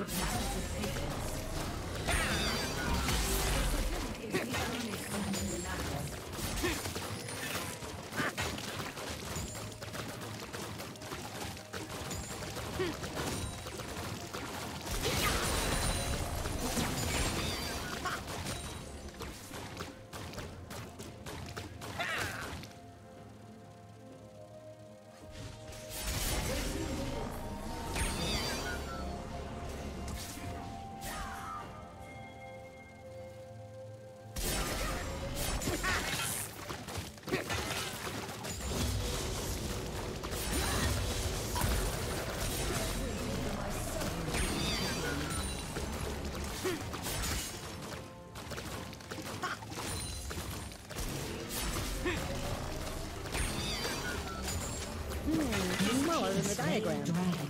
Hmm, the diagram.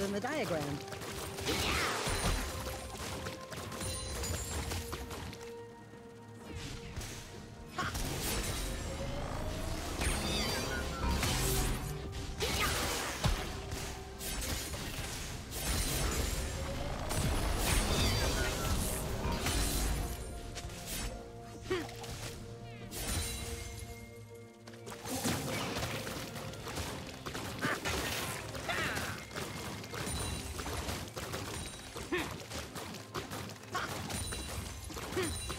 Than the diagram. Ah,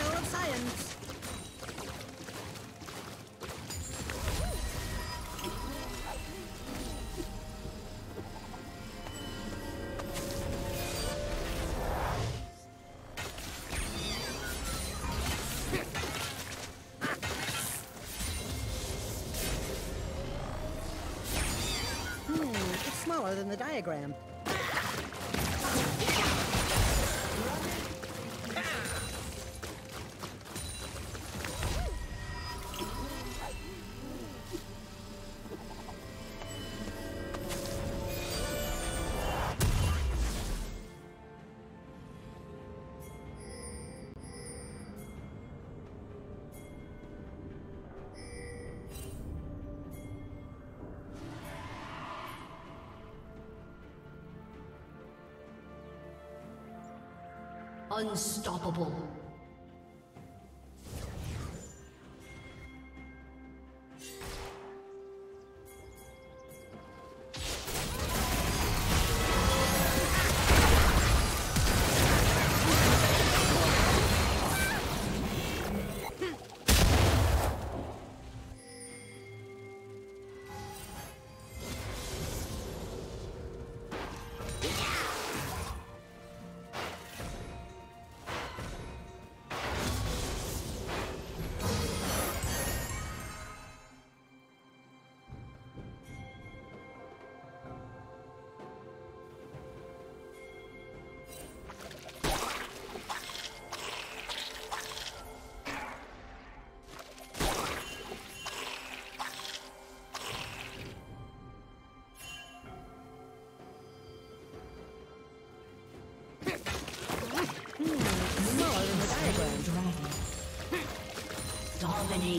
of science. Hmm, it's smaller than the diagram. Unstoppable.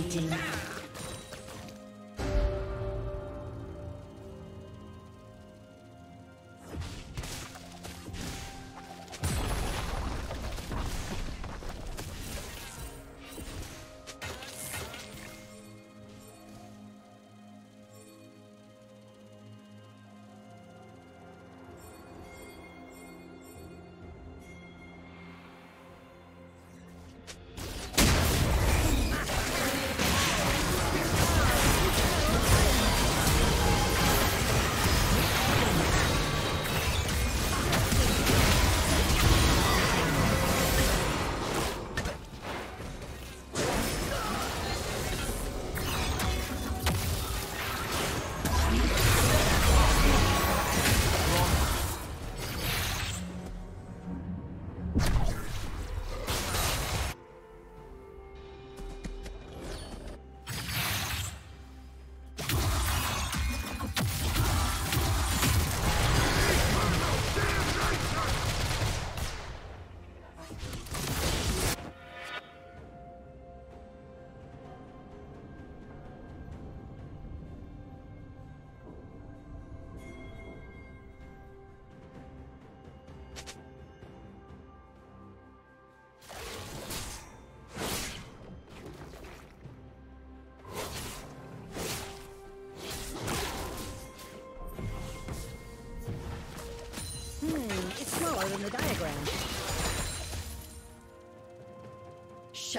Dominating.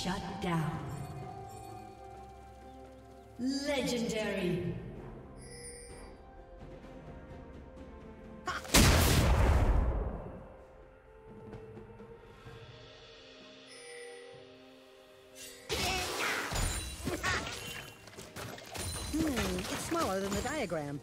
Shut down. Legendary. Hmm, it's smaller than the diagram.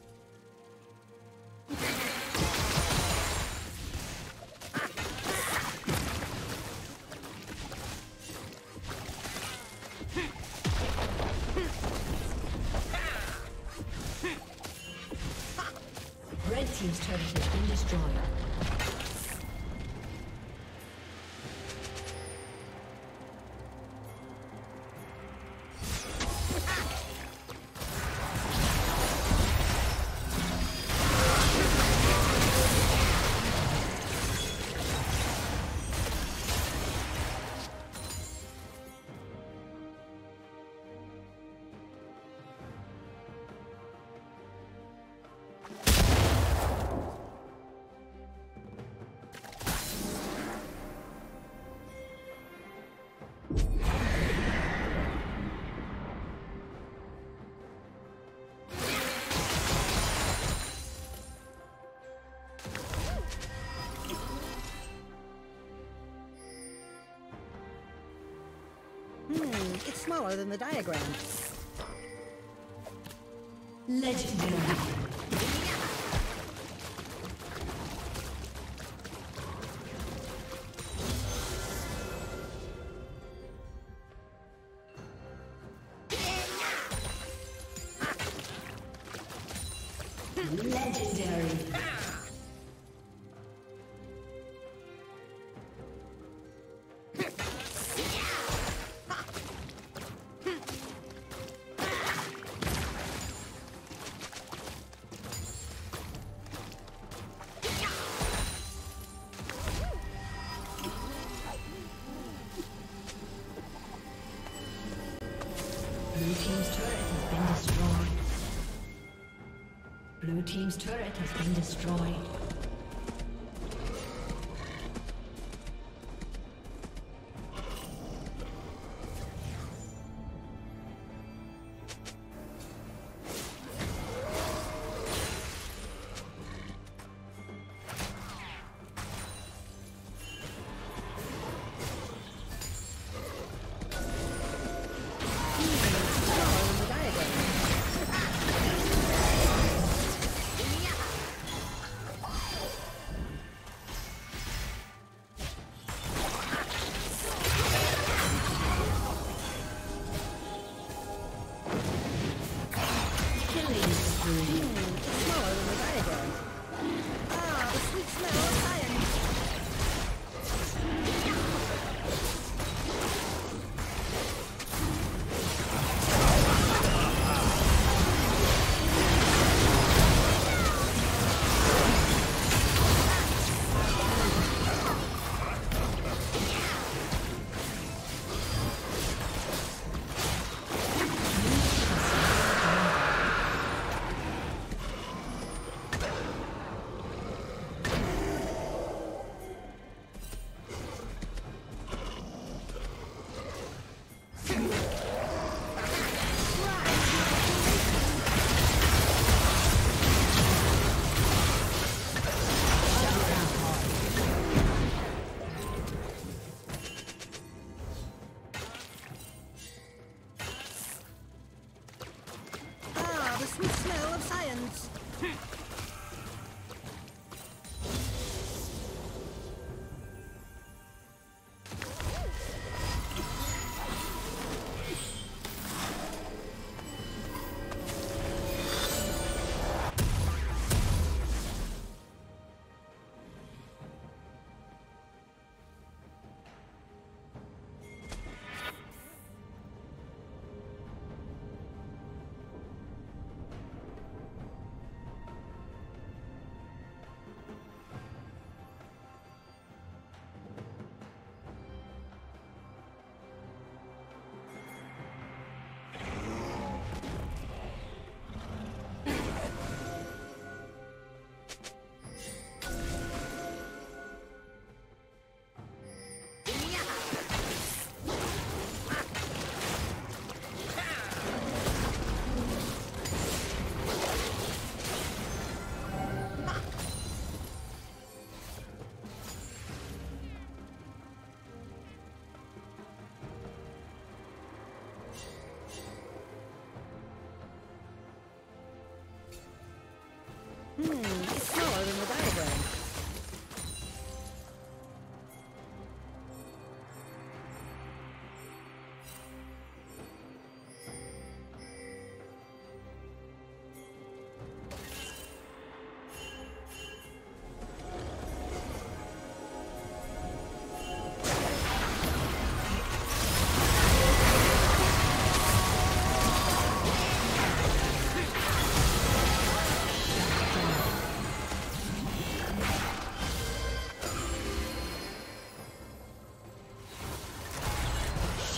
It's smaller than the diagram. Legendary. Legendary.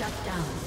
Shut down.